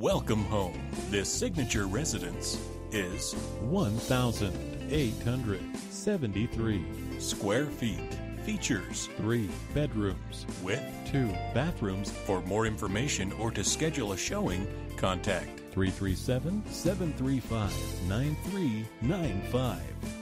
Welcome home. This signature residence is 1,873 square feet. Features three bedrooms with two bathrooms For more information or to schedule a showing, contact 337 735 9395